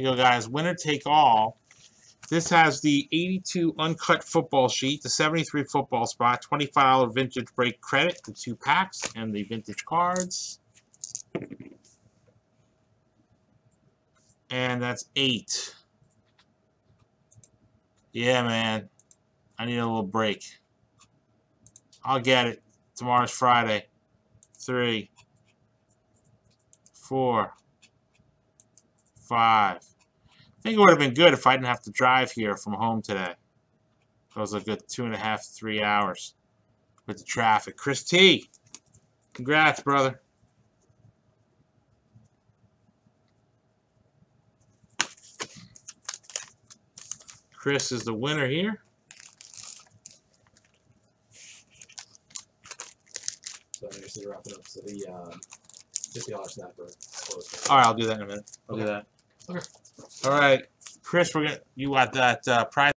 You go, guys. Winner take all. This has the 82 uncut football sheet, the 73 football spot, $25 vintage break credit, the two packs, and the vintage cards. And that's eight. Yeah, man. I need a little break. I'll get it. Tomorrow's Friday. Three. Four. Five. I think it would have been good if I didn't have to drive here from home today. That was a good two and a half, three hours with the traffic. Chris T. Congrats, brother. Chris is the winner here. So I guess they're wrapping up. So the um, fifty dollars snapper. All right, I'll do that in a minute. I'll do Okay. that. Okay. All right, Chris, we're gonna you got that uh, prize.